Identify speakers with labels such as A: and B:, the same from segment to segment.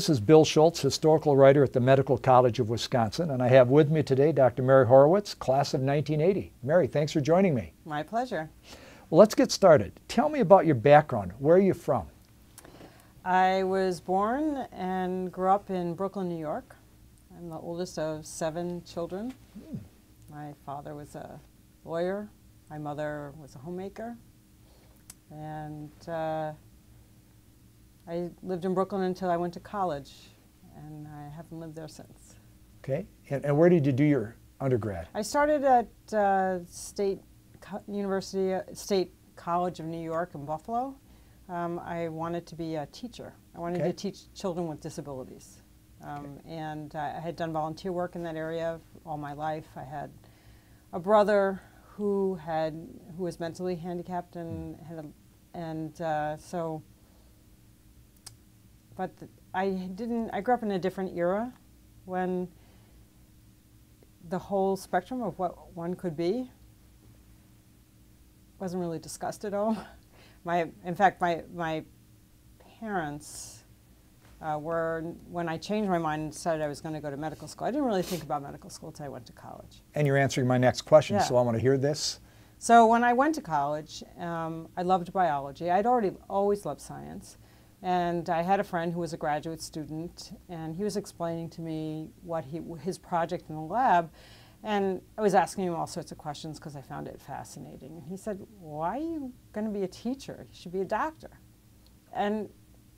A: This is Bill Schultz, historical writer at the Medical College of Wisconsin, and I have with me today Dr. Mary Horowitz, class of 1980. Mary, thanks for joining me.
B: My pleasure.
A: Well, let's get started. Tell me about your background. Where are you from?
B: I was born and grew up in Brooklyn, New York. I'm the oldest of seven children. Hmm. My father was a lawyer, my mother was a homemaker, and uh, I lived in Brooklyn until I went to college, and I haven't lived there since.
A: Okay. And, and where did you do your undergrad?
B: I started at uh, State Co University, uh, State College of New York in Buffalo. Um, I wanted to be a teacher. I wanted okay. to teach children with disabilities. Um, okay. And uh, I had done volunteer work in that area all my life. I had a brother who had who was mentally handicapped and had a, and uh, so but I didn't, I grew up in a different era when the whole spectrum of what one could be wasn't really discussed at all. My, in fact, my, my parents uh, were, when I changed my mind and decided I was going to go to medical school, I didn't really think about medical school until I went to college.
A: And you're answering my next question, yeah. so I want to hear this.
B: So when I went to college, um, I loved biology. I'd already always loved science. And I had a friend who was a graduate student, and he was explaining to me what he, his project in the lab. And I was asking him all sorts of questions because I found it fascinating. And he said, Why are you going to be a teacher? You should be a doctor. And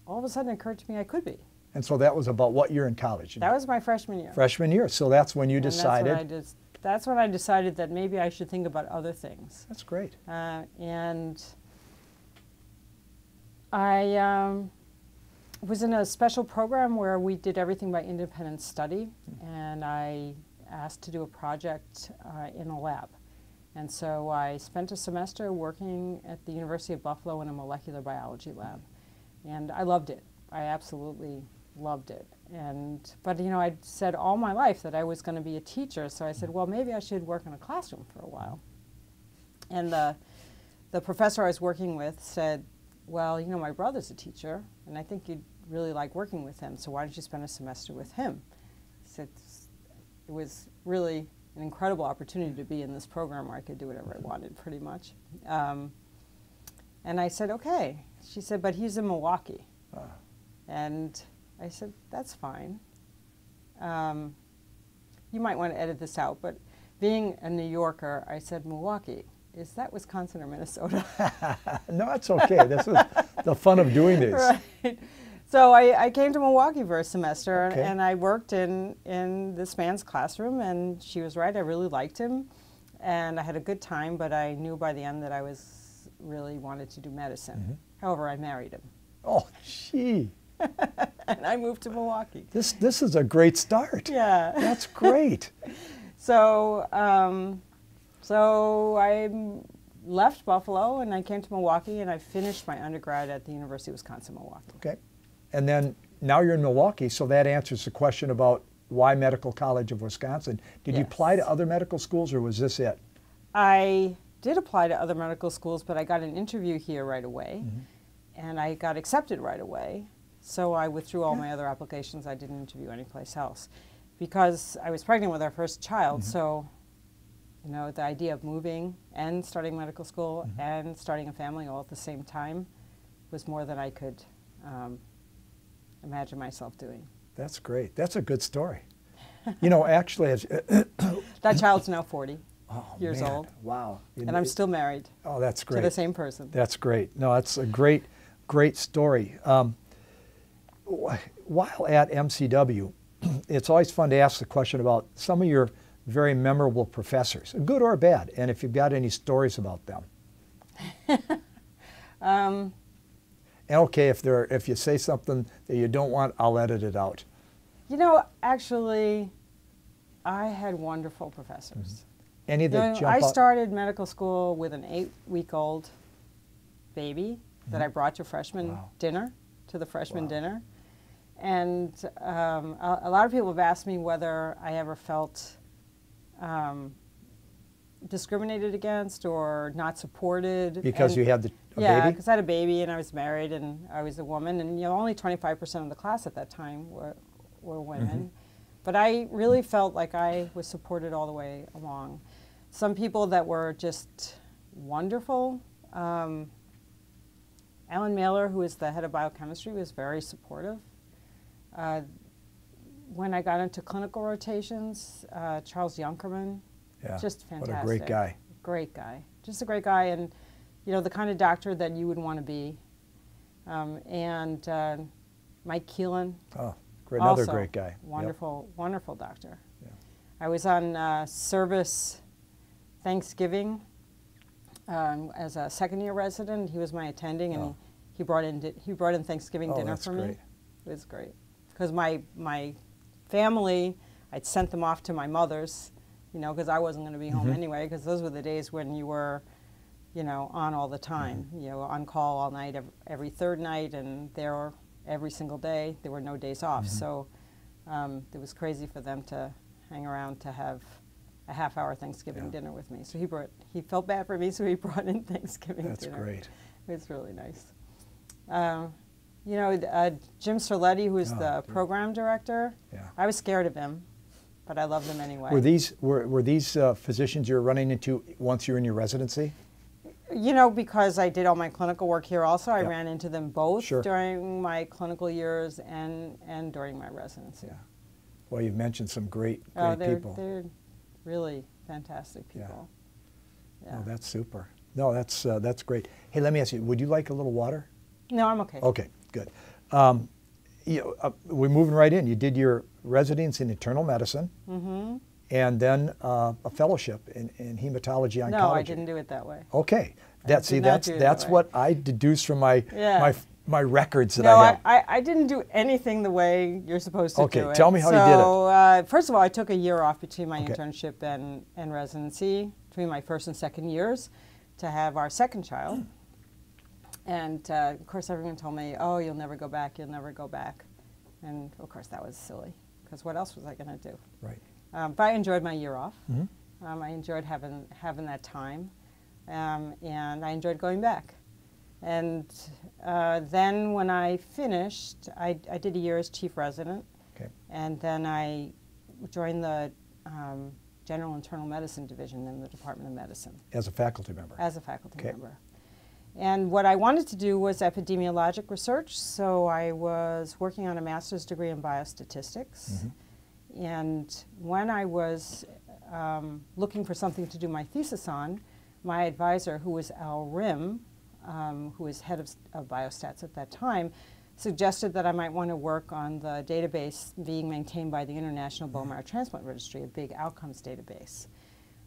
B: all of a sudden it occurred to me I could be.
A: And so that was about what year in college?
B: That was my freshman year.
A: Freshman year. So that's when you
B: and
A: decided.
B: That's when, I that's when I decided that maybe I should think about other things.
A: That's great.
B: Uh, and I um, was in a special program where we did everything by independent study, and I asked to do a project uh, in a lab. And so I spent a semester working at the University of Buffalo in a molecular biology lab. And I loved it. I absolutely loved it. And, but you know, I'd said all my life that I was going to be a teacher, so I said, well, maybe I should work in a classroom for a while. And the, the professor I was working with said, well, you know, my brother's a teacher, and I think you'd really like working with him, so why don't you spend a semester with him? So it was really an incredible opportunity to be in this program where I could do whatever I wanted, pretty much. Um, and I said, okay. She said, but he's in Milwaukee. Uh. And I said, that's fine. Um, you might want to edit this out, but being a New Yorker, I said, Milwaukee is that Wisconsin or Minnesota?
A: no, that's okay. This is the fun of doing this.
B: Right. So I, I came to Milwaukee for a semester okay. and I worked in, in this man's classroom and she was right, I really liked him and I had a good time, but I knew by the end that I was really wanted to do medicine. Mm -hmm. However, I married him.
A: Oh, gee.
B: and I moved to Milwaukee.
A: This, this is a great start.
B: Yeah.
A: That's great.
B: so, um, so I left Buffalo and I came to Milwaukee and I finished my undergrad at the University of Wisconsin-Milwaukee.
A: Okay. And then now you're in Milwaukee, so that answers the question about why Medical College of Wisconsin. Did yes. you apply to other medical schools or was this it?
B: I did apply to other medical schools, but I got an interview here right away mm -hmm. and I got accepted right away. So I withdrew all yeah. my other applications. I didn't interview anyplace else because I was pregnant with our first child. Mm -hmm. So you know, the idea of moving and starting medical school mm-hmm. and starting a family all at the same time was more than I could um, imagine myself doing.
A: That's great. That's a good story. you know, actually, as
B: that child's now 40
A: oh,
B: years
A: man.
B: old.
A: Wow.
B: You and know, I'm still married.
A: Oh, that's great.
B: To the same person.
A: That's great. No, that's a great, great story. Um, while at MCW, it's always fun to ask the question about some of your very memorable professors, good or bad, and if you've got any stories about them. um, okay, if there, if you say something that you don't want, I'll edit it out.
B: You know, actually, I had wonderful professors. Mm -hmm.
A: Any that
B: you know, I started medical school with an eight-week-old baby mm -hmm. that I mm-hmm. brought to freshman wow. dinner, to the freshman wow. dinner. And um, a, a lot of people have asked me whether I ever felt um, discriminated against or not supported.
A: Because
B: and-
A: you had the a
B: yeah,
A: baby?
B: because I had a baby and I was married and I was a woman, and you know, only 25% of the class at that time were, were women.
A: Mm-hmm.
B: But I really felt like I was supported all the way along. Some people that were just wonderful. Um, Alan Mailer, who is the head of biochemistry, was very supportive. Uh, when I got into clinical rotations, uh, Charles Junkerman,
A: Yeah.
B: just
A: What
B: fantastic.
A: a great guy.
B: Great guy. Just a great guy, and you know the kind of doctor that you would want to be. Um, and uh, Mike Keelan,
A: Oh, great, another great guy. Yep.
B: Wonderful, wonderful doctor.
A: Yeah.
B: I was on uh, service Thanksgiving um, as a second year resident. He was my attending, and
A: Oh.
B: he brought in di- he brought in Thanksgiving
A: Oh,
B: dinner for me.
A: great.
B: It was great because my my family, I'd sent them off to my mother's, you know, because I wasn't going to be home
A: Mhm.
B: anyway. Because those were the days when you were, you know, on all the time.
A: Mm-hmm.
B: You know, on call all night, every, every third night, and there every single day. There were no days off,
A: Mm-hmm.
B: so um, it was crazy for them to hang around to have a half hour Thanksgiving
A: Yeah.
B: dinner with me. So he brought he felt bad for me, so he brought in Thanksgiving
A: That's
B: dinner.
A: great.
B: It was really nice. Um, you know, uh, Jim Serletti, who is
A: Oh,
B: the program director,
A: Yeah.
B: I was scared of him, but I love them anyway.
A: Were these were, were these uh, physicians you were running into once you were in your residency?
B: you know, because I did all my clinical work here also, I ran into them both
A: Sure.
B: during my clinical years and, and during my residency.
A: Yeah. Well, you've mentioned some great, great
B: Oh, they're,
A: people.
B: they're really fantastic
A: Yeah.
B: people. Yeah.
A: Oh, that's super. No, that's uh, that's great. Hey, let me ask you: Would you like a little water?
B: no, I'm okay.
A: Okay, good. Um, you know, uh, we're moving right in. You did your residence in internal medicine,
B: hmm
A: and then uh, a fellowship in, in hematology oncology.
B: No, I didn't do it that way.
A: Okay, that see that's that's
B: that
A: what I deduce from my
B: Yeah.
A: my my records that
B: no,
A: I have.
B: I, I didn't do anything the way you're supposed to
A: Okay,
B: do it.
A: Okay, tell me how you did it.
B: So, uh, first of all, I took a year off between my
A: Okay.
B: internship and, and residency, between my first and second years, to have our second child. And uh, of course, everyone told me, oh, you'll never go back, you'll never go back. And of course, that was silly, because what else was I going to do?
A: right.
B: Um, but I enjoyed my year off.
A: Mhm.
B: Um, I enjoyed having having that time, um, and I enjoyed going back. And uh, then when I finished, I, I did a year as chief resident,
A: Okay.
B: and then I joined the um, general internal medicine division in the Department of Medicine
A: As a faculty member.
B: as a faculty
A: Okay.
B: member. And what I wanted to do was epidemiologic research, so I was working on a master's degree in biostatistics.
A: Mhm.
B: And when I was um, looking for something to do my thesis on, my advisor, who was Al Rimm, um, who was head of, of biostats at that time, suggested that I might want to work on the database being maintained by the International Bone Marrow Transplant Registry, a big outcomes database.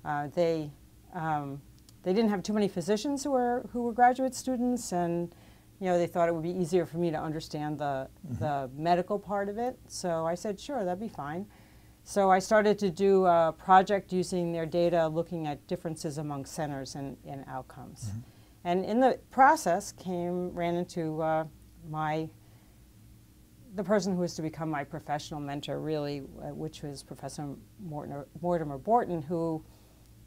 B: Uh, they um, they didn't have too many physicians who were who were graduate students, and you know they thought it would be easier for me to understand the the medical part of it. So I said, sure, that'd be fine. So I started to do a project using their data, looking at differences among centers and, and outcomes. And in the process, came ran into uh, my the person who was to become my professional mentor, really, uh, which was Professor Mortimer, Mortimer Bortin, who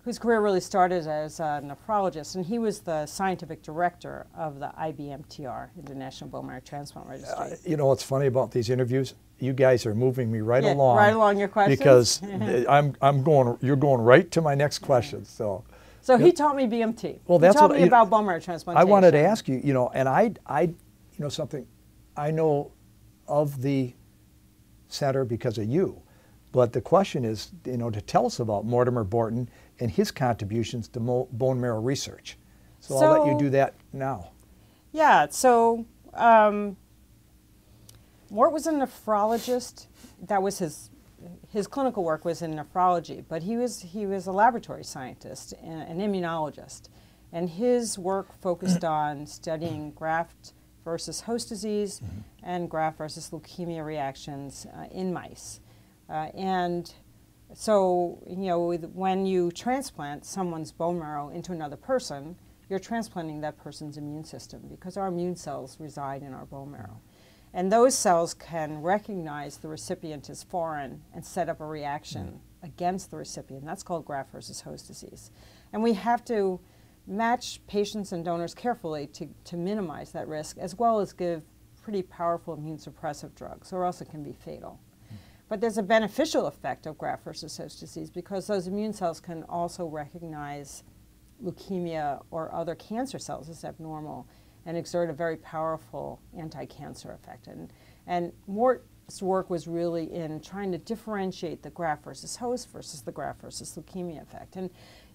B: whose career really started as a nephrologist, and he was the scientific director of the IBMTR, International Bone Marrow Transplant Registry.
A: Uh, you know what's funny about these interviews? You guys are moving me right
B: Yeah,
A: along.
B: right along your questions.
A: Because I'm I'm going. You're going right to my next question. So.
B: so he taught me BMT.
A: Well,
B: he
A: that's
B: taught
A: what
B: me about bone marrow transplantation.
A: I wanted to ask you, you know, and I, I, you know, something, I know of the center because of you, but the question is, you know, to tell us about Mortimer Bortin and his contributions to mo- bone marrow research. So, I'll let you do that now.
B: Yeah, so um, Mort was a nephrologist. That was his his clinical work was in nephrology, but he was he was a laboratory scientist and an immunologist, and his work focused on studying graft versus host disease and graft versus leukemia reactions uh, in mice, uh, and so, you know, with, when you transplant someone's bone marrow into another person, you're transplanting that person's immune system because our immune cells reside in our bone marrow. And those cells can recognize the recipient as foreign and set up a reaction mm. against the recipient. That's called graft versus host disease. And we have to match patients and donors carefully to, to minimize that risk, as well as give pretty powerful immune suppressive drugs, or else it can be fatal. But there's a beneficial effect of graft versus host disease because those immune cells can also recognize leukemia or other cancer cells as abnormal and exert a very powerful anti-cancer effect. And, and Mort's work was really in trying to differentiate the graft versus host versus the graft versus leukemia effect. And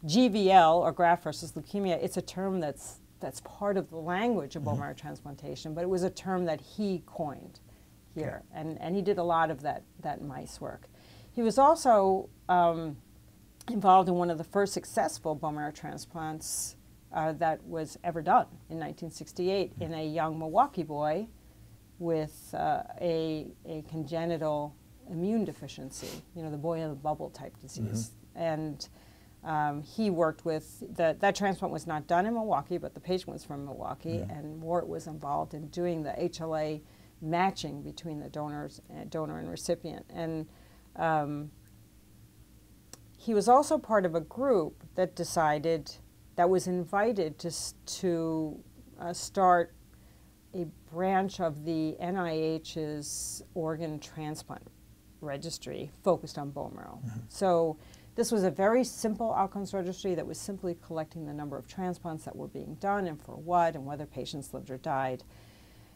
B: GVL, or graft versus leukemia, it's a term that's, that's part of the language of mm-hmm. bone marrow transplantation, but it was a term that he coined here. And, and he did a lot of that, that mice work. He was also um, involved in one of the first successful bone marrow transplants uh, that was ever done in 1968 in a young Milwaukee boy with uh, a, a congenital immune deficiency, you know, the boy in the bubble type disease. Mm-hmm. And um, he worked with, the, that transplant was not done in Milwaukee, but the patient was from Milwaukee, yeah. and Mort was involved in doing the HLA matching between the donors, uh, donor and recipient. And um, he was also part of a group that decided, that was invited to, to uh, start a branch of the NIH's organ transplant registry focused on bone marrow. Mm-hmm. So this was a very simple outcomes registry that was simply collecting the number of transplants that were being done and for what and whether patients lived or died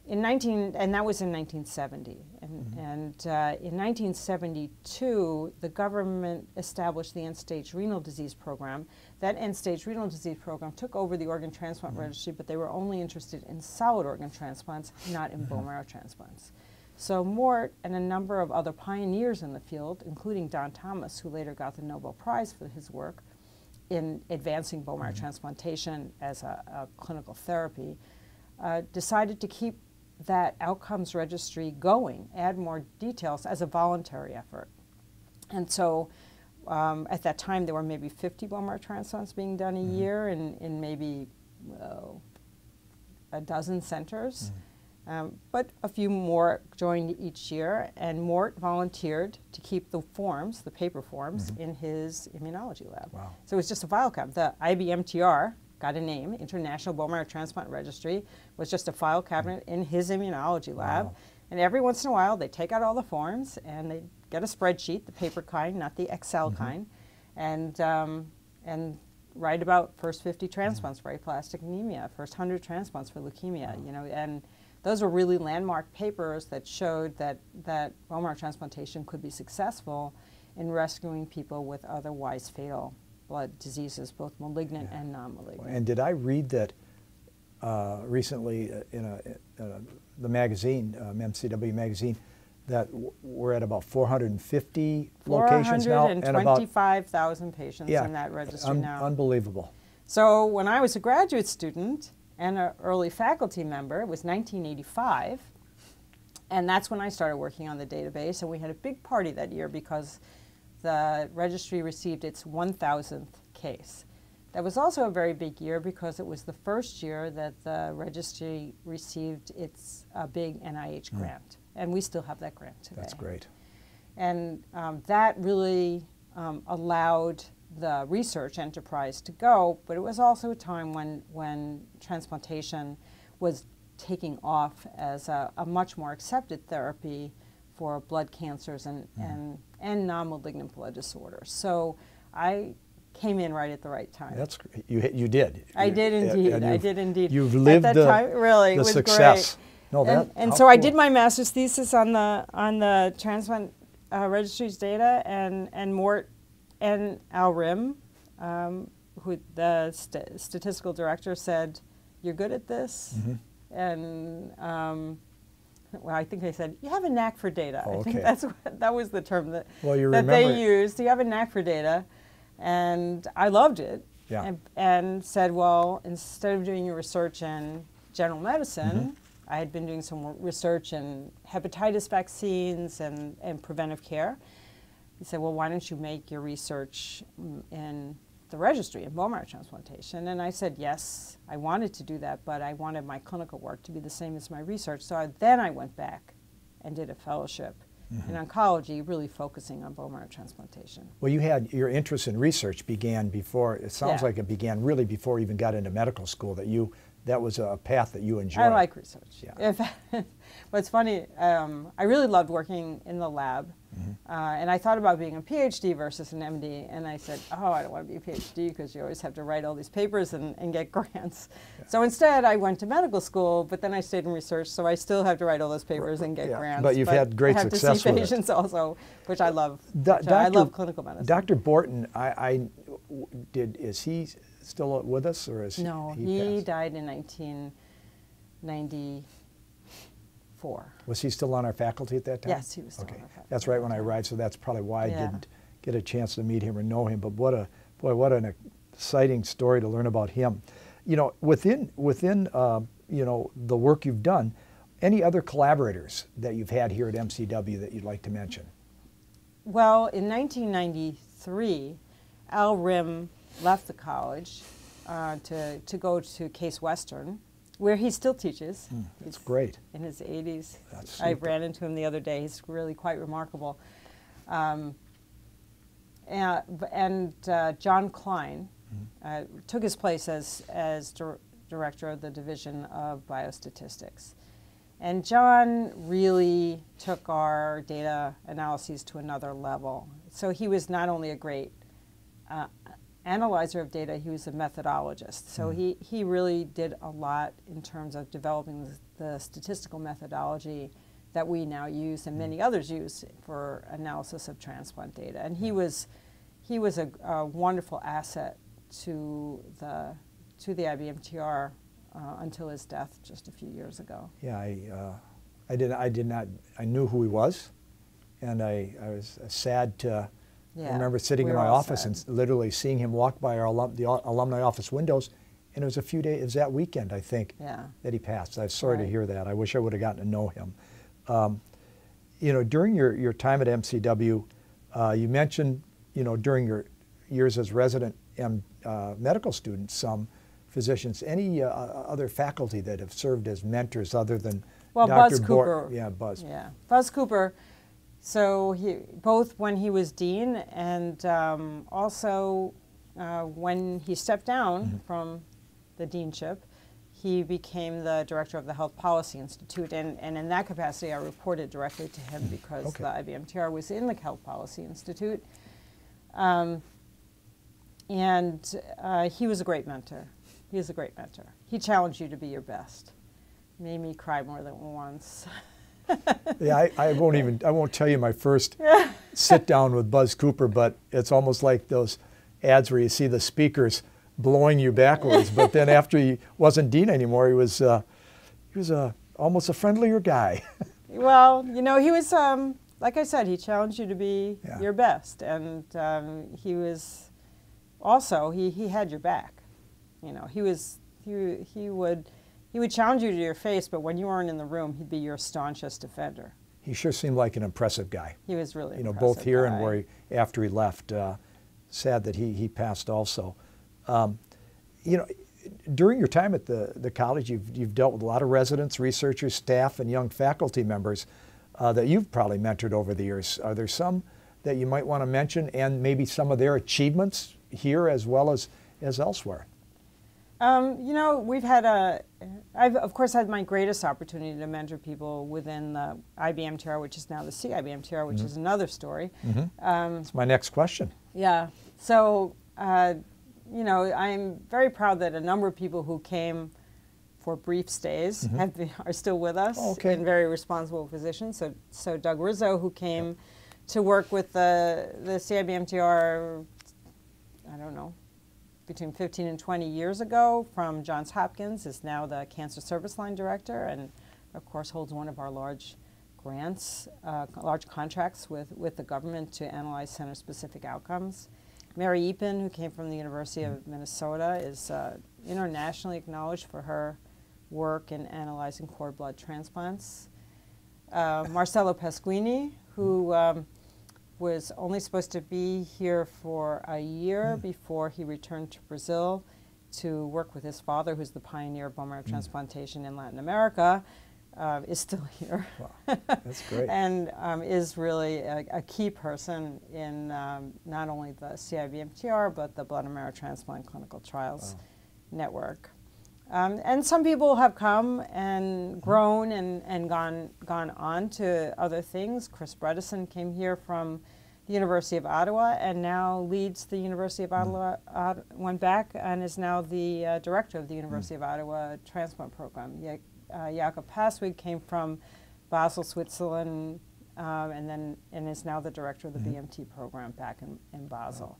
B: in 19, and that was in 1970. And, mm-hmm. and uh, in 1972, the government established the end-stage renal disease program. That end-stage renal disease program took over the organ transplant mm-hmm. registry, but they were only interested in solid organ transplants, not in mm-hmm. bone marrow transplants. So Mort and a number of other pioneers in the field, including Don Thomas, who later got the Nobel Prize for his work in advancing bone marrow mm-hmm. transplantation as a, a clinical therapy, uh, decided to keep that outcomes registry going, add more details as a voluntary effort. And so um, at that time, there were maybe 50 bone marrow transplants being done a mm-hmm. year in, in maybe a dozen centers. Mm-hmm. Um, but a few more joined each year, and Mort volunteered to keep the forms, the paper forms, mm-hmm. in his immunology lab.
A: Wow.
B: So it was just a file cabinet. The IBMTR got a name, International Bone Marrow Transplant Registry, was just a file cabinet in his immunology lab. Wow. And every once in a while, they take out all the forms and they get a spreadsheet, the paper kind, not the Excel mm-hmm. kind, and, um, and write about first 50 transplants mm-hmm. for aplastic anemia, first 100 transplants for leukemia, wow. you know, and those were really landmark papers that showed that, that bone marrow transplantation could be successful in rescuing people with otherwise fatal blood diseases, both malignant yeah. and non-malignant.
A: And did I read that uh, recently uh, in, a, uh, the magazine, um, MCW magazine, that we're at about 450 locations now,
B: and about 425,000 patients yeah, in that registry un now.
A: Unbelievable.
B: So when I was a graduate student and an early faculty member, it was 1985, and that's when I started working on the database. And we had a big party that year because the registry received its 1,000th case. That was also a very big year because it was the first year that the registry received its uh, big NIH mm. grant, and we still have that grant today.
A: That's great.
B: And um, that really um, allowed the research enterprise to go, but it was also a time when, when transplantation was taking off as a, a much more accepted therapy for blood cancers and, mm. and, and non-malignant blood disorders. So I came in right at the right time.
A: That's you. You did.
B: I did indeed. I did indeed.
A: You've lived
B: at that
A: the,
B: time. Really,
A: the
B: it was
A: success.
B: great.
A: No, that,
B: and, and so
A: cool.
B: I did my master's thesis on the on the transplant uh, registry's data, and and Mort and Al Rimm, um, who the st statistical director said, "You're good at this," mm -hmm. and um, well, I think they said you have a knack for data.
A: Oh,
B: I think that's what, that was the term that
A: well,
B: that they used. You have a knack for data, and I loved it.
A: Yeah.
B: And, and said, well, instead of doing your research in general medicine, mm-hmm. I had been doing some research in hepatitis vaccines and, and preventive care. He said, well, why don't you make your research in the registry in bone marrow transplantation. And I said, yes, I wanted to do that, but I wanted my clinical work to be the same as my research. So I, then I went back and did a fellowship in oncology, really focusing on bone marrow transplantation.
A: Well, you had your interest in research began before. It sounds
B: Yeah.
A: like it began really before you even got into medical school. That you that was a path that you enjoyed.
B: I like research.
A: Yeah.
B: Fact, what's funny, um, I really loved working in the lab,
A: Mm-hmm.
B: uh, and I thought about being a PhD versus an MD, and I said, oh, I don't want to be a PhD because you always have to write all these papers and, and get grants. So instead, I went to medical school, but then I stayed in research, so I still have to write all those papers and get
A: Yeah,
B: grants.
A: but you've had great
B: I have
A: success
B: to see
A: it.
B: patients also, which I love.
A: Do-
B: which I I love clinical medicine.
A: Dr. Bortin, I, I did. Is he still with us, or is he
B: No,
A: he,
B: he died in 1994.
A: Was he still on our faculty at that time?
B: Yes, he was still on
A: okay.
B: our faculty
A: That's right when I arrived, so that's probably why I didn't get a chance to meet him or know him. But what a boy, what an exciting story to learn about him. You know, within within uh, you know the work you've done, any other collaborators that you've had here at MCW that you'd like to mention?
B: Well, in 1993, Al Rimm left the college uh, to, to go to Case Western, where he still teaches.
A: That's
B: He's
A: great.
B: In his 80s.
A: That's
B: I
A: super.
B: ran into him the other day. He's really quite remarkable. Um, and and uh, John Klein
A: Hmm.
B: uh, took his place as, as dir- director of the Division of Biostatistics. And John really took our data analyses to another level. So he was not only a great uh, analyzer of data, he was a methodologist. So he, he really did a lot in terms of developing the, the statistical methodology that we now use and many others use for analysis of transplant data. And he was, he was a, a wonderful asset to the, to the IBMTR uh, until his death just a few years ago.
A: Yeah, I, uh, I did. I did not. I knew who he was, and I, I was sad to. I remember sitting
B: we
A: in my office
B: sad.
A: and literally seeing him walk by our alum, the alumni office windows, and it was a few days. It was that weekend, I think,
B: Yeah.
A: that he passed. I'm sorry to hear that. I wish I would have gotten to know him. Um, you know, during your, your time at MCW, uh, you mentioned, you know, during your years as resident M, uh, medical student, some physicians, any uh, other faculty that have served as mentors other than
B: Well,
A: Dr.
B: Buzz
A: Bort-
B: Cooper.
A: Yeah, Buzz.
B: Yeah, Buzz Cooper. So he both when he was dean and um, also uh, when he stepped down
A: Mm-hmm.
B: from the deanship, he became the director of the Health Policy Institute, and, and in that capacity, I reported directly to him because
A: Okay.
B: the IBMTR was in the Health Policy Institute. Um, and uh, he was a great mentor. He was a great mentor. He challenged you to be your best. Made me cry more than once.
A: Yeah, I, I won't even. I won't tell you my first sit down with Buzz Cooper, but it's almost like those ads where you see the speakers blowing you backwards. but then after he wasn't dean anymore, he was uh, he was a almost a friendlier guy.
B: Well, you know, he was, um, like I said, he challenged you to be
A: Yeah.
B: your best. And um, he was also, he, he had your back. You know, he was, he, he would, he would challenge you to your face, but when you weren't in the room, he'd be your staunchest defender.
A: he sure seemed like an impressive guy.
B: He was really
A: You know,
B: impressive
A: both here and where he, after he left. Uh, sad that he he passed also. Um, you know, during your time at the, the college, you've, you've dealt with a lot of residents, researchers, staff, and young faculty members uh, that you've probably mentored over the years. Are there some that you might want to mention and maybe some of their achievements here as well as, as elsewhere?
B: Um, you know, we've had a, I've of course had my greatest opportunity to mentor people within the IBMTR, which is now the CIBMTR, which is another story. Um,
A: That's my next question.
B: Yeah. So, uh, you know, I'm very proud that a number of people who came for brief stays have been, are still with us
A: Oh, okay.
B: in very responsible positions. So, so Doug Rizzo, who came to work with the the CIBMTR, I don't know, between 15 and 20 years ago from Johns Hopkins, is now the Cancer Service Line Director, and of course holds one of our large grants, uh, large contracts with, with the government to analyze center-specific outcomes. Mary Eapen, who came from the University of Minnesota, is uh, internationally acknowledged for her work in analyzing cord blood transplants. Uh, Marcelo Pasquini, who um, was only supposed to be here for a year before he returned to Brazil to work with his father, who's the pioneer of bone marrow transplantation in Latin America. uh, is still here.
A: Wow, that's great.
B: and um, is really a, a, key person in um, not only the CIBMTR but the blood and marrow transplant clinical trials wow. network. Um, and some people have come and grown and, and gone, gone on to other things. Chris Bredeson came here from the University of Ottawa and now leads the University of mm. Ottawa, uh, went back and is now the uh, director of the University mm. of Ottawa transplant program. Yeah, uh, Jakob Passweg came from Basel, Switzerland, um, and then and is now the director of the mm-hmm. BMT program back in, in Basel. Wow.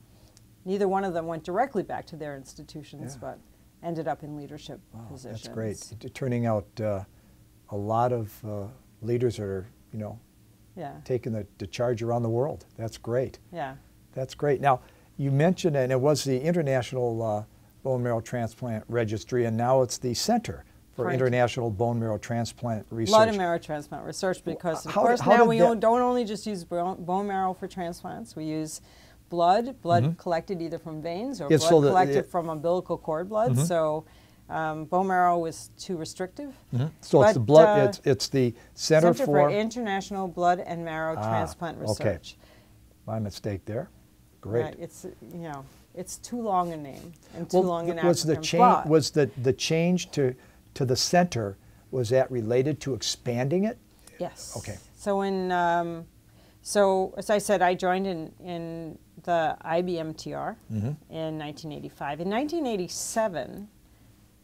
B: Neither one of them went directly back to their institutions, yeah. but ended up in leadership wow, positions.
A: That's great. Turning out uh, a lot of uh, leaders that are, you know,
B: yeah.
A: taking the, the charge around the world. That's great.
B: Yeah.
A: That's great. Now, you mentioned, and it was the International uh, Bone Marrow Transplant Registry, and now it's the Center for. International Bone Marrow Transplant Research.
B: Blood and marrow transplant research, because of how, course how now we don't only just use bone marrow for transplants. We use blood, blood mm -hmm. collected either from veins or yeah, blood so the, collected from umbilical cord blood. Mm -hmm. So um, bone marrow was too restrictive.
A: Mm -hmm. So but, it's the blood. Uh, it's it's the Center,
B: Center for, for, International Blood and Marrow ah, Transplant Research.
A: Okay. My mistake there. Great.
B: Right, it's you know it's too long a name and too
A: well,
B: long an
A: was the change was the the change to to the center was that related to expanding it?
B: Yes.
A: Okay.
B: So in um, so as I said, I joined in in the IBMTR mm-hmm. in 1985. In 1987,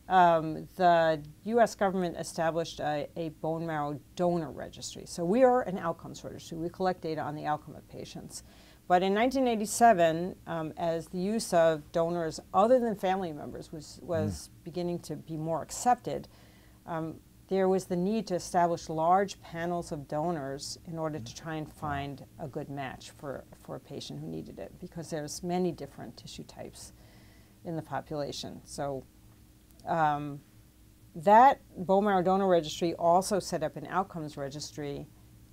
B: um, the U.S. government established a, a, bone marrow donor registry. So we are an outcomes registry. We collect data on the outcome of patients. But in 1987, um, as the use of donors other than family members was, was mm. beginning to be more accepted, um, there was the need to establish large panels of donors in order to try and find a good match for, for a patient who needed it because there's many different tissue types in the population. So um, that bone marrow donor registry also set up an outcomes registry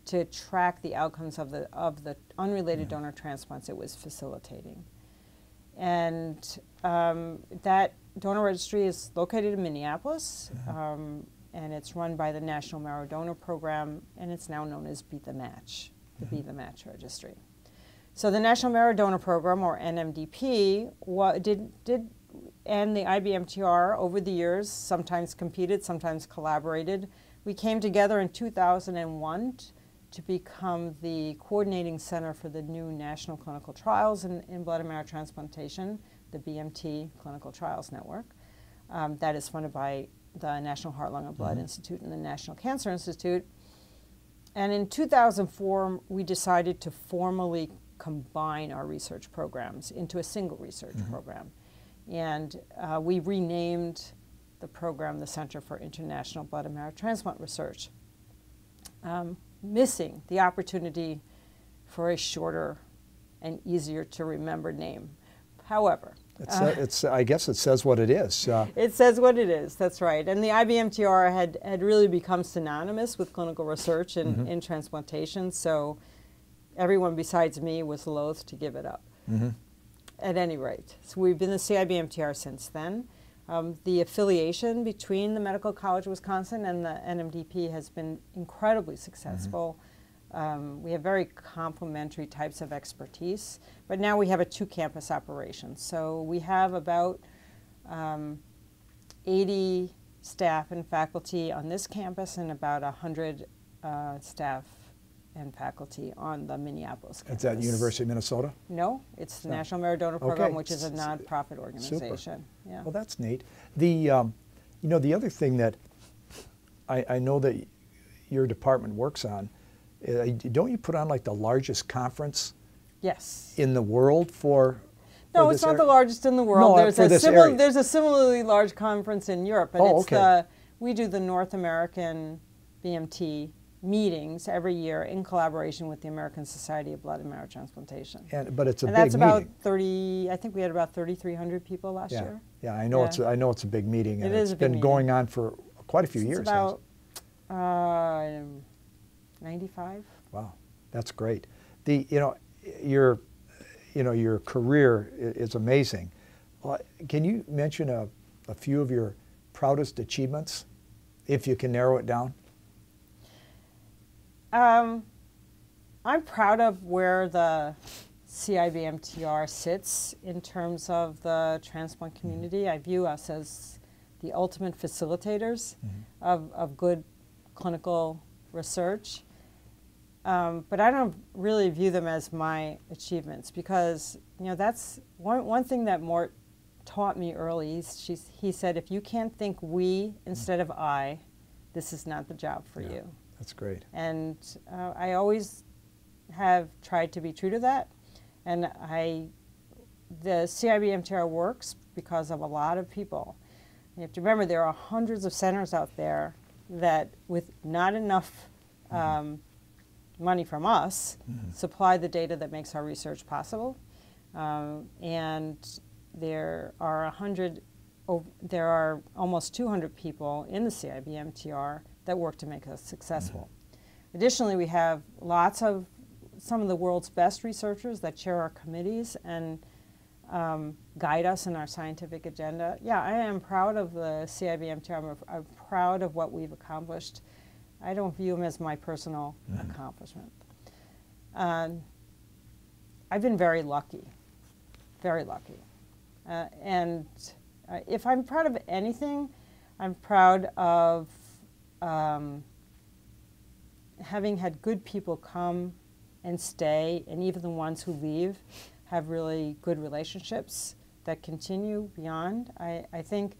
B: to track the outcomes of the, of the unrelated mm-hmm. donor transplants it was facilitating. And um, that donor registry is located in Minneapolis. Mm-hmm. Um, and it's run by the National Marrow Donor Program, and it's now known as Be the Match, the mm-hmm. Be the Match Registry. So the National Marrow Donor Program, or NMDP, wa- did, did and the IBMTR over the years sometimes competed, sometimes collaborated. We came together in 2001 t- to become the coordinating center for the new national clinical trials in, in blood and marrow transplantation, the BMT Clinical Trials Network. Um, that is funded by the National Heart, Lung, and Blood mm-hmm. Institute and the National Cancer Institute. And in 2004, we decided to formally combine our research programs into a single research mm-hmm. program. And uh, we renamed the program the Center for International Blood and Marrow Transplant Research, um, missing the opportunity for a shorter and easier to remember name. However,
A: it's, uh, it's, I guess it says what it is.
B: Uh, it says what it is, that's right. And the IBMTR had, had really become synonymous with clinical research in, mm-hmm. in transplantation, so everyone besides me was loath to give it up. Mm-hmm. At any rate, so we've been the CIBMTR since then. Um, the affiliation between the Medical College of Wisconsin and the NMDP has been incredibly successful. Mm-hmm. Um, we have very complementary types of expertise, but now we have a two campus operation. So we have about um, 80 staff and faculty on this campus and about 100 uh, staff and faculty on the Minneapolis campus.
A: Is that University of Minnesota?
B: No, it's the so. National Donor Program, okay. which is a nonprofit organization.
A: Super. Yeah. Well, that's neat. The, um, you know, the other thing that I, I know that your department works on don't you put on like the largest conference?
B: Yes.
A: In the world for.
B: No, for it's not area? the largest in the world.
A: No,
B: there's
A: for
B: a
A: this
B: similar,
A: area.
B: There's a similarly large conference in Europe, but
A: oh,
B: it's
A: okay.
B: the we do the North American BMT meetings every year in collaboration with the American Society of Blood and Marrow Transplantation.
A: And, but it's a
B: and
A: big
B: that's about 30. I think we had about 3,300 people last
A: yeah.
B: year.
A: Yeah, I know yeah. it's a, I know it's a big meeting, and
B: it
A: has been going on for quite a few
B: it's
A: years.
B: About uh, 95.
A: Wow. That's great. The you know your you know your career is amazing. Can you mention a, a few of your proudest achievements, if you can narrow it down?
B: Um, I'm proud of where the CIBMTR sits in terms of the transplant community. I view us as the ultimate facilitators of, of good clinical research. Um, but I don't really view them as my achievements because you know that's one, one thing that Mort taught me early. She's, he said, if you can't think we instead of I, this is not the job for
A: Yeah.
B: you.
A: That's great.
B: And uh, I always have tried to be true to that. And I, the CIBMTR works because of a lot of people. You have to remember there are hundreds of centers out there that, with not enough um, money from us, supply the data that makes our research possible. Um, and there are a hundred, oh, there are almost 200 people in the CIBMTR that work to make us successful. Additionally, we have lots of some of the world's best researchers that chair our committees and um, guide us in our scientific agenda. Yeah, I am proud of the CIBMTR. I'm, I'm proud of what we've accomplished. I don't view them as my personal accomplishment. Um, I've been very lucky, very lucky. Uh, and uh, if I'm proud of anything, I'm proud of um, having had good people come and stay, and even the ones who leave have really good relationships that continue beyond. I, I think,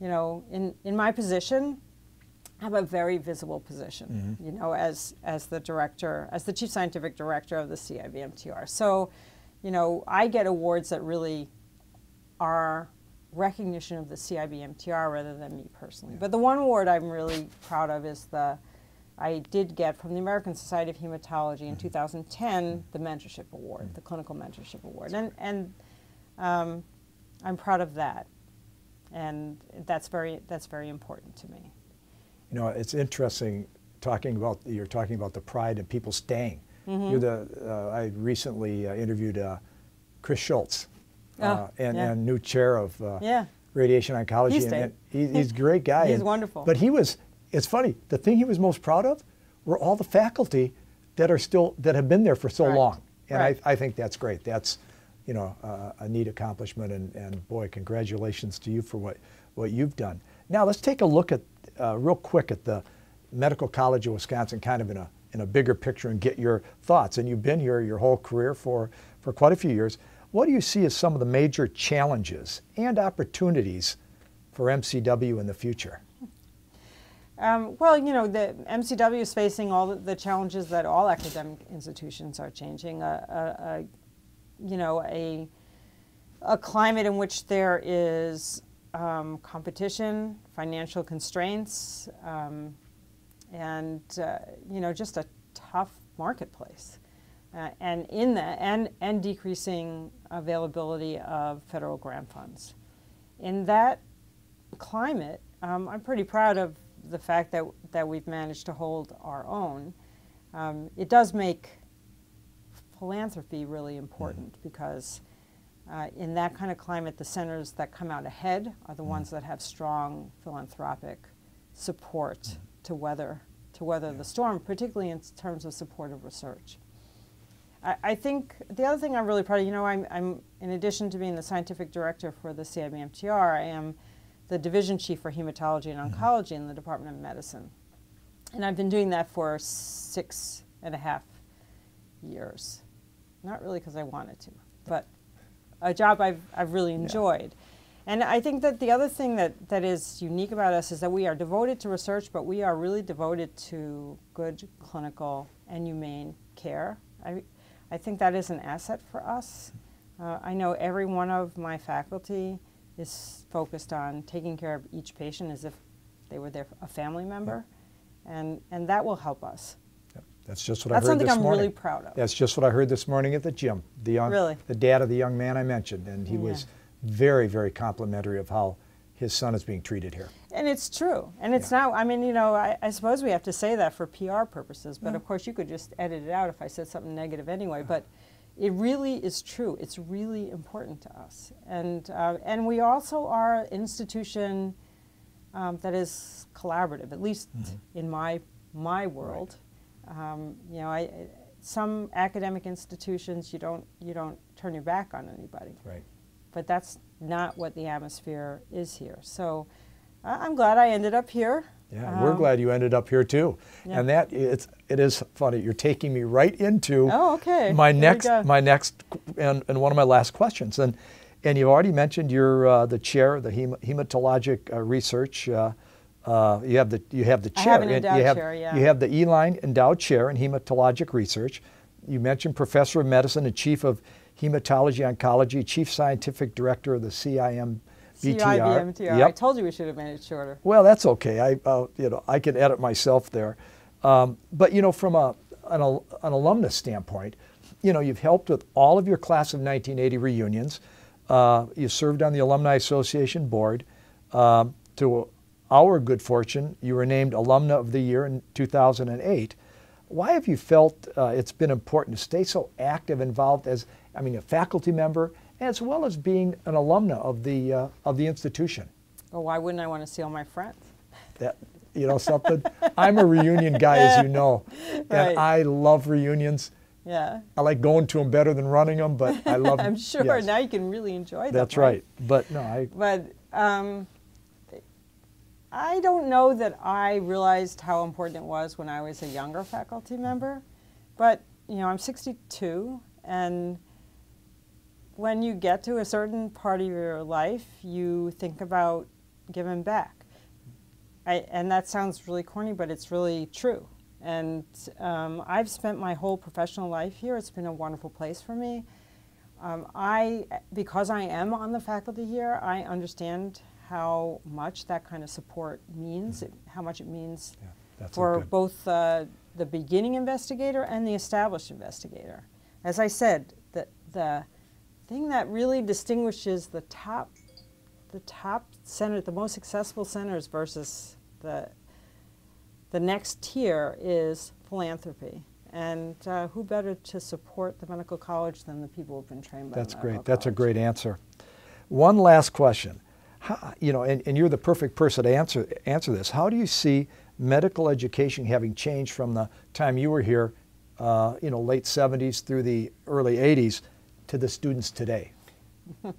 B: you know, in, in my position, have a very visible position, mm-hmm. you know, as, as the director, as the chief scientific director of the CIBMTR. So, you know, I get awards that really are recognition of the CIBMTR rather than me personally. But the one award I'm really proud of is the I did get from the American Society of Hematology in mm-hmm. 2010 the mentorship award, mm-hmm. the clinical mentorship award, and and um, I'm proud of that, and that's very that's very important to me.
A: You know, it's interesting talking about you're talking about the pride and people staying.
B: Mm-hmm.
A: You're the uh, I recently uh, interviewed uh, Chris Schultz, uh,
B: Oh,
A: and,
B: yeah.
A: and new chair of uh,
B: Yeah.
A: radiation oncology.
B: He
A: and- and he, he's a great guy.
B: He's
A: and-
B: wonderful.
A: But he was. It's funny. The thing he was most proud of were all the faculty that are still that have been there for so
B: Right.
A: long, and
B: Right.
A: I, I think that's great. That's you know uh, a neat accomplishment, and, and boy, congratulations to you for what what you've done. Now let's take a look at uh, real quick at the Medical College of Wisconsin, kind of in a in a bigger picture, and get your thoughts. And you've been here your whole career for for quite a few years. What do you see as some of the major challenges and opportunities for MCW in the future?
B: Um, well, you know, the MCW is facing all the, challenges that all academic institutions are changing. A, a, a, you know, a, a climate in which there is um, competition, financial constraints, um, and uh, you know, just a tough marketplace. Uh, and in that, and, and decreasing availability of federal grant funds. In that climate, um, I'm pretty proud of the fact that, that we've managed to hold our own. Um, it does make philanthropy really important because uh, in that kind of climate, the centers that come out ahead are the mm-hmm. ones that have strong philanthropic support mm-hmm. to weather to weather the storm, particularly in terms of supportive research. I, I think the other thing I'm really proud of, you know, I'm, I'm in addition to being the scientific director for the CIBMTR, I am the division chief for hematology and mm-hmm. oncology in the Department of Medicine. And I've been doing that for six and a half years. Not really because I wanted to, but a job I've, I've really enjoyed. And I think that the other thing that, that is unique about us is that we are devoted to research, but we are really devoted to good clinical and humane care. I, I think that is an asset for us. Uh, I know every one of my faculty is focused on taking care of each patient as if they were their a family member, and, and that will help us.
A: That's just what
B: That's
A: I heard
B: something
A: this
B: I'm
A: morning.
B: really proud of.
A: That's just what I heard this morning at the gym. The young,
B: Really?
A: the dad of the young man I mentioned, and he was very, very complimentary of how his son is being treated here.
B: And it's true. And it's not, I mean, you know, I, I suppose we have to say that for PR purposes, but of course you could just edit it out if I said something negative anyway. But it really is true. It's really important to us. And, uh, and we also are an institution um, that is collaborative, at least in my, my world. Um, you know, I, some academic institutions you don't you don't turn your back on anybody.
A: Right.
B: But that's not what the atmosphere is here. So I- I'm glad I ended up here.
A: Yeah, we're
B: Um,
A: glad you ended up here too.
B: yeah.
A: And that it's it is funny. You're taking me right into
B: Oh, okay.
A: my
B: Here
A: next my next and, and one of my last questions. And and you've already mentioned you're uh, the chair of the hem- hematologic uh, research. Uh, uh, you have the you have the chair.
B: have
A: you have,
B: chair, yeah.
A: You have the Uihlein Endowed Chair in Hematologic Research. You mentioned Professor of Medicine and Chief of Hematology Oncology, Chief Scientific Director of the CIM.
B: CIBMTR. I told you we should have made it shorter.
A: Well, that's okay. I, uh, you know, I can edit myself there. Um, but you know, from a an, an alumnus standpoint, you know, you've helped with all of your class of 1980 reunions. Uh, you served on the Alumni Association board. Um, to our good fortune, you were named Alumna of the Year in 2008. Why have you felt uh, it's been important to stay so active, involved as, I mean, a faculty member, as well as being an alumna of the uh, of the institution?
B: Well, why wouldn't I want to see all my friends?
A: that you know something i'm a reunion guy as you know and
B: Right.
A: i love reunions
B: Yeah.
A: i like going to them better than running them but i love
B: I'm sure
A: yes,
B: now you can really enjoy them.
A: that's right but no i
B: But um, I don't know that I realized how important it was when I was a younger faculty member. But, you know, I'm 62, and when you get to a certain part of your life, you think about giving back. I, and that sounds really corny, but it's really true. And um, I've spent my whole professional life here. It's been a wonderful place for me. Um, I, because I am on the faculty here, I understand how much that kind of support means, it, how much it means
A: yeah,
B: for both uh, the beginning investigator and the established investigator. As I said, the, the thing that really distinguishes the top, the top center, the most successful centers versus the, the next tier is philanthropy. And uh, who better to support the medical college than the people who've been trained by
A: that's
B: the medical
A: great. That's a great answer. One last question How, you know and, and you're the perfect person to answer answer this how do you see medical education having changed from the time you were here uh, you know late 70s through the early 80s to the students today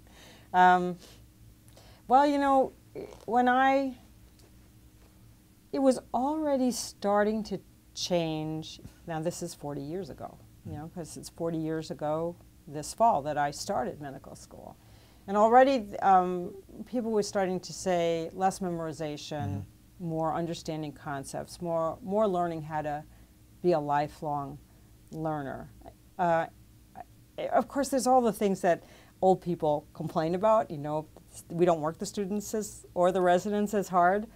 B: Um, well, you know, when I, it was already starting to change. Now, this is 40 years ago, you know, because it's 40 years ago this fall that I started medical school. And already um, people were starting to say less memorization, more understanding concepts, more, more learning how to be a lifelong learner. Uh, of course, there's all the things that old people complain about. You know, we don't work the students as, or the residents as hard.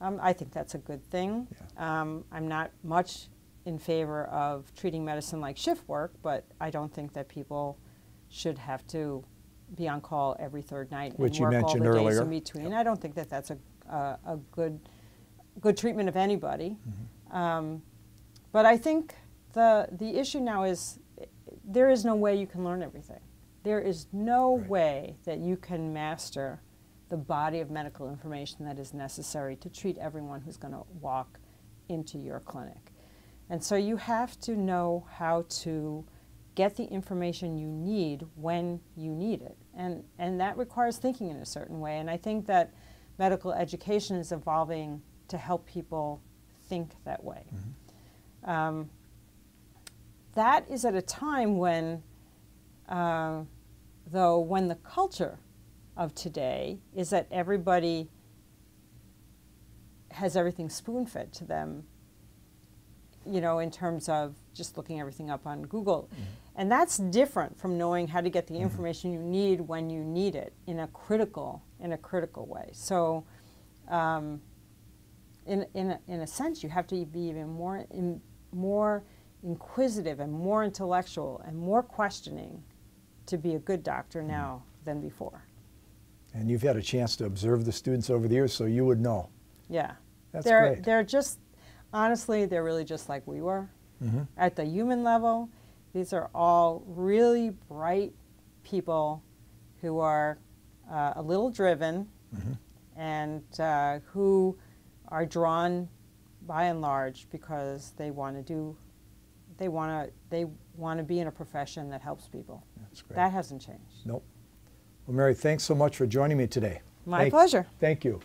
B: Um, I think that's a good thing. Um, I'm not much in favor of treating medicine like shift work, but I don't think that people should have to be on call every third night
A: Which
B: and
A: you
B: work all
A: mentioned
B: the days
A: earlier.
B: in between. I don't think that that's a, a, a good good treatment of anybody.
A: Mm-hmm.
B: Um, but I think the the issue now is there is no way you can learn everything. There is no
A: Right.
B: way that you can master the body of medical information that is necessary to treat everyone who's going to walk into your clinic. And so you have to know how to get the information you need when you need it. And, and that requires thinking in a certain way. And I think that medical education is evolving to help people think that way. Um, that is at a time when, uh, though, when the culture of today is that everybody has everything spoon fed to them, you know, in terms of just looking everything up on Google. Mm-hmm. And that's different from knowing how to get the mm-hmm. information you need when you need it in a critical, in a critical way. So, um, in, in, a, in a sense, you have to be even more, in, more inquisitive and more intellectual and more questioning to be a good doctor mm-hmm. now than before.
A: And you've had a chance to observe the students over the years, so you would know.
B: Yeah.
A: That's
B: they're,
A: great.
B: They're just, honestly, they're really just like we were.
A: Mhm.
B: At the human level, these are all really bright people who are uh, a little driven
A: Mhm.
B: and uh, who are drawn by and large because they want to do They want to they want to be in a profession that helps people.
A: That's great.
B: That hasn't changed.
A: Nope. Well, Mary, thanks so much for joining me today.
B: My
A: Thank-
B: pleasure.
A: Thank you.